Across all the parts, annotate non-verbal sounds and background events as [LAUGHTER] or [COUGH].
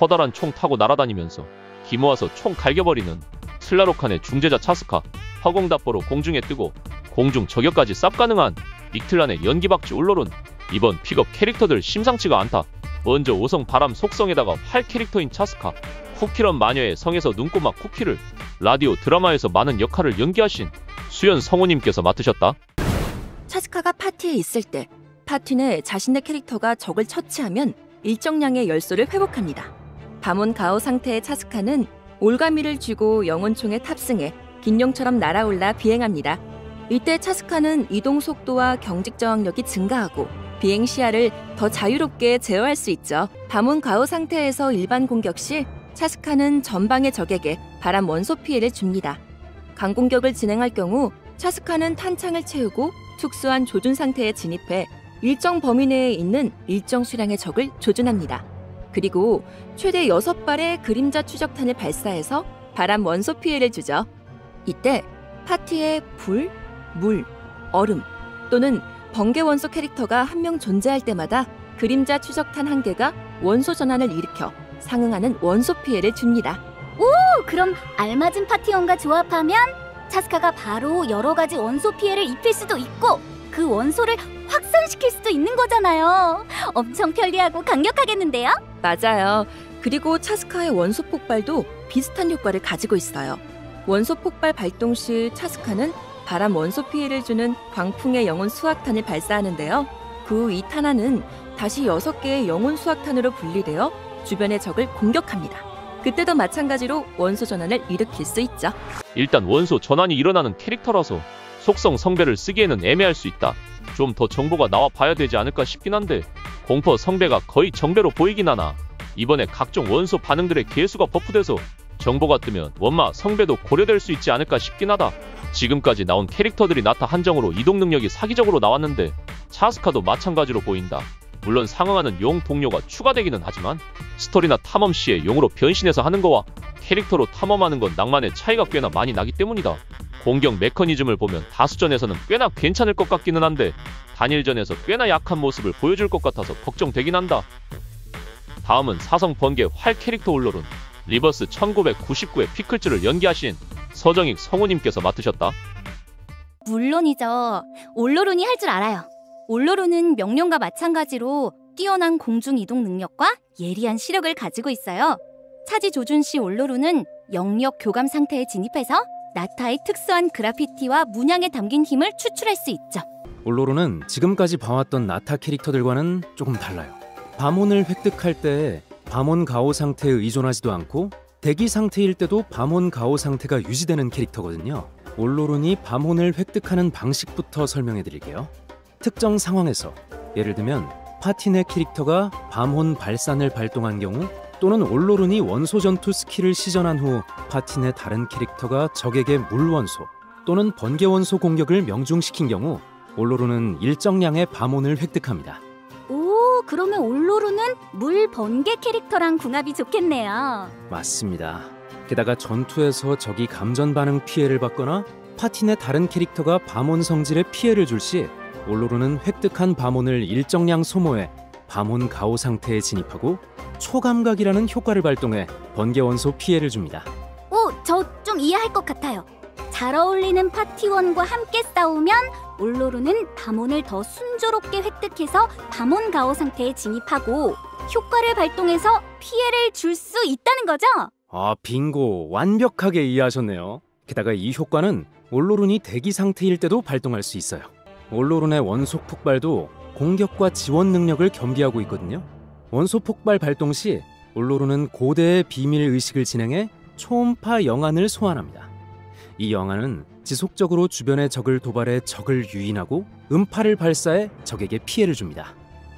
커다란 총 타고 날아다니면서 기모아서 총 갈겨버리는 틀랄로칸의 중재자 차스카 허공답보로 공중에 뜨고 공중 저격까지 쌉 가능한 믹틀란의 연기박쥐 올로룬 이번 픽업 캐릭터들 심상치가 않다 먼저 5성 바람 속성에다가 활 캐릭터인 차스카 쿠키런 마녀의 성에서 눈꼬마 쿠키를 라디오 드라마에서 많은 역할을 연기하신 수연 성우님께서 맡으셨다 차스카가 파티에 있을 때 파티 내 자신의 캐릭터가 적을 처치하면 일정량의 열소를 회복합니다. 밤온 가오 상태의 차스카는 올가미를 쥐고 영혼총에 탑승해 긴룡처럼 날아올라 비행합니다. 이때 차스카는 이동 속도와 경직 저항력이 증가하고 비행 시야를 더 자유롭게 제어할 수 있죠. 밤온 가오 상태에서 일반 공격 시 차스카는 전방의 적에게 바람 원소 피해를 줍니다. 강공격을 진행할 경우 차스카는 탄창을 채우고 특수한 조준 상태에 진입해 일정 범위 내에 있는 일정 수량의 적을 조준합니다. 그리고 최대 6발의 그림자 추적탄을 발사해서 바람 원소 피해를 주죠. 이때 파티에 불, 물, 얼음 또는 번개 원소 캐릭터가 한 명 존재할 때마다 그림자 추적탄 한 개가 원소 전환을 일으켜 상응하는 원소 피해를 줍니다. 오, 그럼 알맞은 파티원과 조합하면 차스카가 바로 여러 가지 원소 피해를 입힐 수도 있고 그 원소를 확산시킬 수도 있는 거잖아요. 엄청 편리하고 강력하겠는데요? 맞아요. 그리고 차스카의 원소 폭발도 비슷한 효과를 가지고 있어요. 원소 폭발 발동 시 차스카는 바람 원소 피해를 주는 광풍의 영혼 수확탄을 발사하는데요. 그 후 이 탄환은 다시 6개의 영혼 수확탄으로 분리되어 주변의 적을 공격합니다. 그때도 마찬가지로 원소 전환을 일으킬 수 있죠. 일단 원소 전환이 일어나는 캐릭터라서 속성 성배를 쓰기에는 애매할 수 있다. 좀 더 정보가 나와 봐야 되지 않을까 싶긴 한데 공포 성배가 거의 정배로 보이긴 하나 이번에 각종 원소 반응들의 개수가 버프돼서 정보가 뜨면 원마 성배도 고려될 수 있지 않을까 싶긴 하다. 지금까지 나온 캐릭터들이 나타 한정으로 이동 능력이 사기적으로 나왔는데 차스카도 마찬가지로 보인다. 물론 상응하는 용 동료가 추가되기는 하지만 스토리나 탐험 시에 용으로 변신해서 하는 거와 캐릭터로 탐험하는 건 낭만의 차이가 꽤나 많이 나기 때문이다. 공격 메커니즘을 보면 다수전에서는 꽤나 괜찮을 것 같기는 한데 단일전에서 꽤나 약한 모습을 보여줄 것 같아서 걱정되긴 한다. 다음은 사성 번개 활 캐릭터 올로룬 Reverse 1999의 피클즈를 연기하신 서정익 성우님께서 맡으셨다. 물론이죠. 올로룬이 할 줄 알아요. 올로룬은 명령과 마찬가지로 뛰어난 공중 이동 능력과 예리한 시력을 가지고 있어요. 차지 조준 시 올로룬은 영역 교감 상태에 진입해서 나타의 특수한 그래피티와 문양에 담긴 힘을 추출할 수 있죠. 올로로는 지금까지 봐왔던 나타 캐릭터들과는 조금 달라요. 밤혼을 획득할 때 밤혼 가오 상태에 의존하지도 않고 대기 상태일 때도 밤혼 가오 상태가 유지되는 캐릭터거든요. 올로룬이 밤혼을 획득하는 방식부터 설명해 드릴게요. 특정 상황에서 예를 들면 내 캐릭터가 밤혼 발산을 발동한 경우 또는 올로룬이 원소 전투 스킬을 시전한 후 파티 내 다른 캐릭터가 적에게 물 원소 또는 번개 원소 공격을 명중시킨 경우 올로룬은 일정량의 밤혼을 획득합니다. 오, 그러면 올로룬은 물 번개 캐릭터랑 궁합이 좋겠네요. 맞습니다. 게다가 전투에서 적이 감전 반응 피해를 받거나 파티 내 다른 캐릭터가 밤혼 성질에 피해를 줄 시 올로룬은 획득한 밤혼을 일정량 소모해 밤혼 가오 상태에 진입하고 초감각이라는 효과를 발동해 번개 원소 피해를 줍니다. 오, 저 좀 이해할 것 같아요. 잘 어울리는 파티원과 함께 싸우면 올로루는 밤혼을 더 순조롭게 획득해서 밤혼 가오 상태에 진입하고 효과를 발동해서 피해를 줄 수 있다는 거죠? 아, 빙고. 완벽하게 이해하셨네요. 게다가 이 효과는 올로룬이 대기 상태일 때도 발동할 수 있어요. 올로룬의 원속 폭발도 공격과 지원 능력을 겸비하고 있거든요. 원소 폭발 발동 시 올로룬은 고대의 비밀 의식을 진행해 초음파 영안을 소환합니다. 이 영안은 지속적으로 주변의 적을 도발해 적을 유인하고 음파를 발사해 적에게 피해를 줍니다.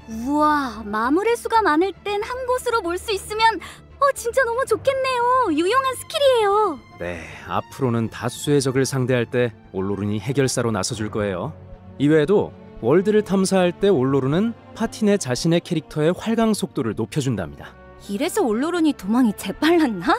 우와, 마물의 수가 많을 땐 한 곳으로 몰 수 있으면 어, 진짜 너무 좋겠네요. 유용한 스킬이에요. 네, 앞으로는 다수의 적을 상대할 때 올로룬이 해결사로 나서줄 거예요. 이외에도 월드를 탐사할 때 올로룬은 파티 내 자신의 캐릭터의 활강 속도를 높여준답니다. 이래서 올로룬이 도망이 재빨랐나? [LAUGHS]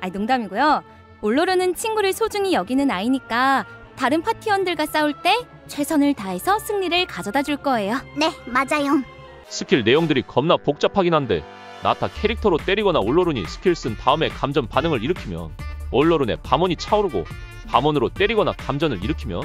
아니 농담이고요. 올로룬은 친구를 소중히 여기는 아이니까 다른 파티원들과 싸울 때 최선을 다해서 승리를 가져다 줄 거예요. 네, 맞아요. 스킬 내용들이 겁나 복잡하긴 한데 나타 캐릭터로 때리거나 올로룬이 스킬 쓴 다음에 감전 반응을 일으키면 올로룬의 밤혼이 차오르고 밤혼으로 때리거나 감전을 일으키면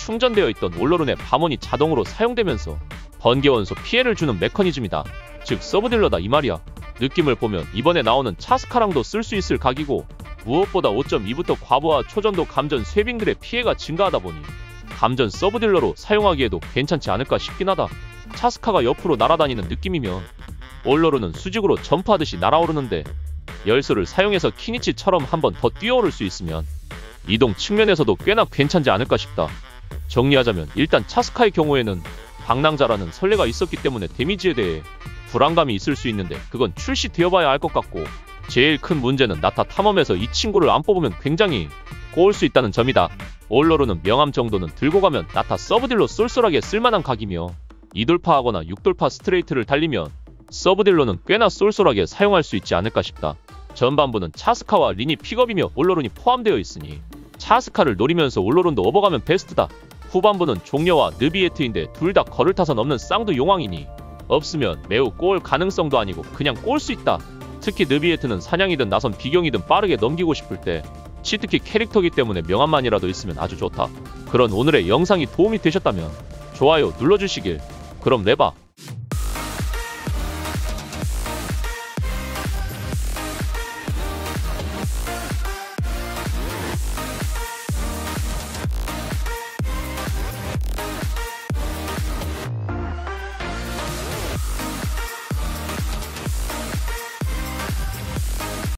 충전되어 있던 올로룬의 밤혼이 자동으로 사용되면서 번개 원소 피해를 주는 메커니즘이다. 즉 sub dealer다 이 말이야. 느낌을 보면 이번에 나오는 차스카랑도 쓸 수 있을 각이고 무엇보다 5.2부터 과부하 초전도 감전 쇠빙들의 피해가 증가하다 보니 감전 서브딜러로 사용하기에도 괜찮지 않을까 싶긴 하다. 차스카가 옆으로 날아다니는 느낌이면 올로르는 수직으로 점프하듯이 날아오르는데 열쇠를 사용해서 키니치처럼 한번 더 뛰어오를 수 있으면 이동 측면에서도 꽤나 괜찮지 않을까 싶다. 정리하자면 일단 차스카의 경우에는 방랑자라는 선례가 있었기 때문에 데미지에 대해 불안감이 있을 수 있는데 그건 출시되어봐야 알 것 같고 제일 큰 문제는 나타 탐험에서 이 친구를 안 뽑으면 굉장히 꼬울 수 있다는 점이다. 올로룬은 명함 정도는 들고 가면 나타 sub딜로 쏠쏠하게 쓸만한 각이며 이돌파하거나 육돌파 스트레이트를 달리면 sub딜로는 꽤나 쏠쏠하게 사용할 수 있지 않을까 싶다. 전반부는 차스카와 린이 픽업이며 올로룬이 포함되어 있으니 차스카를 노리면서 올로룬도 업어가면 베스트다. 후반부는 종려와 느비에트인데 둘다 걸을 타선 없는 쌍두 용왕이니 없으면 매우 꼬을 가능성도 아니고 그냥 꼬을 수 있다. 특히 느비에트는 사냥이든 나선 비경이든 빠르게 넘기고 싶을 때 치트키 캐릭터기 때문에 명함만이라도 있으면 아주 좋다. 그런 오늘의 영상이 도움이 되셨다면 좋아요 눌러주시길. 그럼 레바.